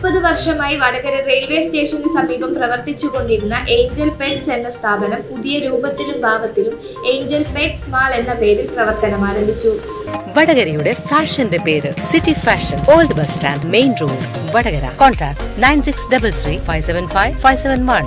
മുപ്പത് വർഷമായി വടകര റെയിൽവേ സ്റ്റേഷന് സമീപം പ്രവർത്തിച്ചുകൊണ്ടിരുന്ന ഏഞ്ചൽ പെറ്റ്സ് എന്ന സ്ഥാപനം പുതിയ രൂപത്തിലും ഭാവത്തിലും ഏഞ്ചൽ പെറ്റ്സ് മാൾ എന്ന പേരിൽ പ്രവർത്തനം ആരംഭിച്ചു. വടകരയുടെ ഫാഷന്റെ പേര് city fashion old bus stand main road Vadakara. Contact nine six double three five seven five five seven one.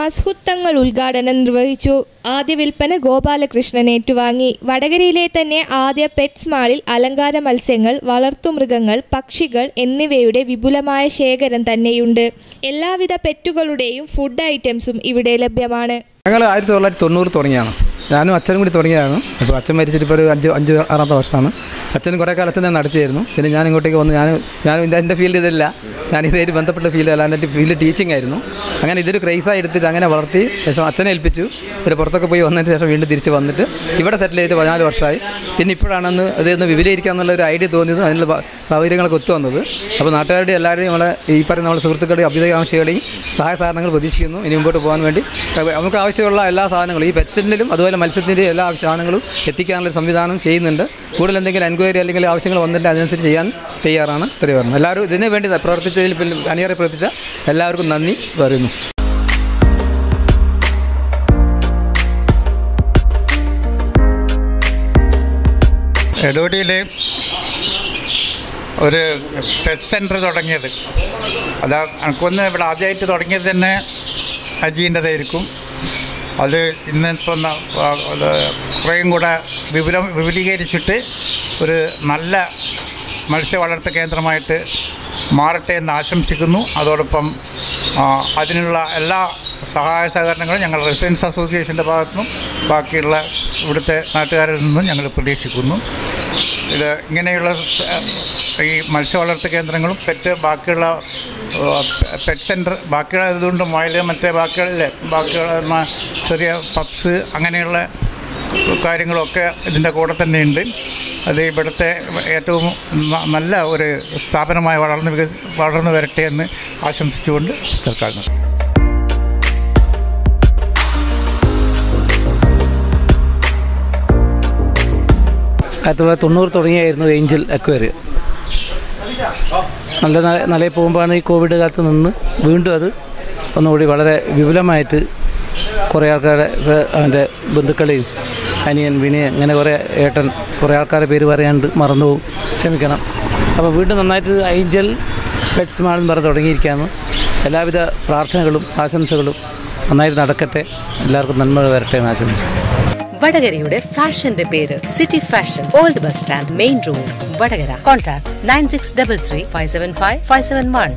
Mashhood Thangal ഉദ്ഘാടനം നിർവഹിച്ചു. ആദ്യ വിൽപ്പന ഗോപാലകൃഷ്ണൻ ഏറ്റുവാങ്ങി. വടകരയിലെ തന്നെ ആദ്യ പെറ്റ്സ് മാളിൽ അലങ്കാര മത്സ്യങ്ങൾ വളർത്തുമൃഗങ്ങൾ പക്ഷികൾ എന്നിവയുടെ വിപുലമായ ശേഖരം തന്നെയുണ്ട്. എല്ലാവിധ പെറ്റുകളുടെയും ഫുഡ് ഐറ്റംസും ഇവിടെ ലഭ്യമാണ്. ഞങ്ങൾ ആയിരത്തി തൊള്ളായിരത്തി തൊണ്ണൂറ് തുടങ്ങിയാണ്. ഞാനും അച്ഛനും കൂടി തുടങ്ങിയതാണ്. അപ്പോൾ അച്ഛൻ മരിച്ചിട്ട് ഇപ്പോൾ ഒരു അഞ്ച് അഞ്ച് ആറാമത്തെ വർഷമാണ്. അച്ഛനും കുറേ കാലം അച്ഛൻ നടത്തിയായിരുന്നു. പിന്നെ ഞാൻ ഇങ്ങോട്ടേക്ക് വന്ന്. ഞാൻ ഞാൻ എന്റെ ഫീൽഡ് ഇതല്ല. ഞാൻ ഇതായിട്ട് ബന്ധപ്പെട്ട ഫീൽഡ് അല്ല. എന്റെ ഫീൽഡ് ടീച്ചിങ് ആയിരുന്നു. അങ്ങനെ ഇതൊരു ക്രൈസായി എടുത്തിട്ട് അങ്ങനെ വളർത്തി. ശേഷം അച്ഛനെ ഏൽപ്പിച്ചു. ഒരു പുറത്തൊക്കെ പോയി വന്നതിന് ശേഷം വീണ്ടും തിരിച്ച് വന്നിട്ട് ഇവിടെ സെറ്റിൽ ചെയ്ത് പതിനാല് വർഷമായി. പിന്നെ ഇപ്പോഴാണെന്ന് അതൊന്ന് വിപുലീകരിക്കുക എന്നുള്ള ഒരു ഐഡിയ തോന്നിയത് അതിനുള്ള സൗകര്യങ്ങളൊക്കെ ഒത്തു വന്നത്. അപ്പോൾ നാട്ടുകാരുടെ എല്ലാവരുടെയും നമ്മളെ ഈ പറയുന്ന നമ്മുടെ സുഹൃത്തുക്കളുടെയും അഭ്യുദയകാംക്ഷികളുടെയും സഹായ സഹകരണങ്ങൾ പ്രതീക്ഷിക്കുന്നു. ഇനി മുമ്പോട്ട് പോകാൻ വേണ്ടി. നമുക്ക് ആവശ്യമുള്ള എല്ലാ സാധനങ്ങളും ഈ പെറ്റ്സിന്റെയും അതുപോലെ മത്സ്യത്തിന്റെയും എല്ലാ സാധനങ്ങളും എത്തിക്കാനുള്ള സംവിധാനം ചെയ്യുന്നുണ്ട്. കൂടുതൽ എന്തെങ്കിലും എൻക്വയറി അല്ലെങ്കിൽ ആവശ്യങ്ങൾ വന്നിട്ട് അതിനനുസരിച്ച് ചെയ്യാൻ തയ്യാറാണ് പറയുന്നത്. എല്ലാവരും ഇതിനു വേണ്ടി പ്രവർത്തിച്ചതിൽ അണിയറെ പ്രവർത്തിച്ച എല്ലാവർക്കും നന്ദി പറയുന്നു. എടോടിയിൽ ഒരു പെറ്റ് സെന്റർ തുടങ്ങിയത്. അതാ എനിക്കൊന്ന് ഇവിടെ ആദ്യമായിട്ട് തുടങ്ങിയത് തന്നെ അജീന്റെതായിരിക്കും അത് ഇന്ന് ന- ആ, അത് കുറേയും കൂടെ വിപുലം വിപുലീകരിച്ചിട്ട് ഒരു നല്ല മത്സ്യ വളർത്ത കേന്ദ്രമായിട്ട് മാറട്ടെ എന്ന് ആശംസിക്കുന്നു. അതോടൊപ്പം അതിനുള്ള എല്ലാ സഹായ സഹകരണങ്ങളും ഞങ്ങൾ റെസിഡൻസ് അസോസിയേഷന്റെ ഭാഗത്തുനിന്നും ബാക്കിയുള്ള ഇവിടുത്തെ നാട്ടുകാരിൽ നിന്നും ഞങ്ങൾ പ്രതീക്ഷിക്കുന്നു. ഇത് ഇങ്ങനെയുള്ള ഈ മത്സ്യ വളർത്ത കേന്ദ്രങ്ങളും പെറ്റ് ബാക്കിയുള്ള പെറ്റ് സെന്റർ ബാക്കിയുള്ള ഇതുകൊണ്ട് മുയൽ മറ്റേ ബാക്കിയുള്ള ബാക്കിയുള്ള ചെറിയ പപ്സ് അങ്ങനെയുള്ള കാര്യങ്ങളൊക്കെ ഇതിന്റെ കൂടെ തന്നെയുണ്ട് അത് ഇവിടുത്തെ ഏറ്റവും നല്ല ഒരു സ്ഥാപനമായി വളർന്നു വളർന്നു വരട്ടെ എന്ന് ആശംസിച്ചുകൊണ്ട് തൽക്കാലം. ആയിരത്തി തൊള്ളായിരത്തി തൊണ്ണൂറ് തുടങ്ങിയായിരുന്നു ഏഞ്ചൽ അക്വേറിയം നല്ല നിലയിൽ പോകുമ്പോഴാണ് ഈ കോവിഡ് കാലത്ത് നിന്ന് വീണ്ടും അത് ഒന്നുകൂടി വളരെ വിപുലമായിട്ട് കുറേ ആൾക്കാരുടെ അവന്റെ ബന്ധുക്കളെയും അനിയൻ വിനയൻ അങ്ങനെ കുറേ ഏട്ടൻ കുറേ ആൾക്കാരെ പേര് പറയാണ്ട് മറന്നു പോകും ക്ഷമിക്കണം. അപ്പോൾ വീണ്ടും നന്നായിട്ട് ഐഞ്ചൽ പെറ്റ്സ് മാൾ എന്ന് പറഞ്ഞ് തുടങ്ങിയിരിക്കുകയാണ്. എല്ലാവിധ പ്രാർത്ഥനകളും ആശംസകളും നന്നായിട്ട് നടക്കട്ടെ. എല്ലാവർക്കും നന്മ വരട്ടെ എന്ന് ആശംസിക്കുന്നു. വടകരയുടെ ഫാഷന്റെ പേര് city fashion old bus stand main road Vadakara. Contact nine six double three five seven five five seven one.